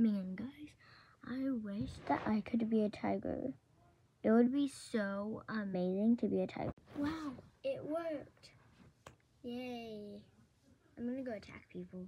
Man, guys, I wish that I could be a tiger. It would be so amazing to be a tiger. Wow, it worked. Yay. I'm gonna go attack people.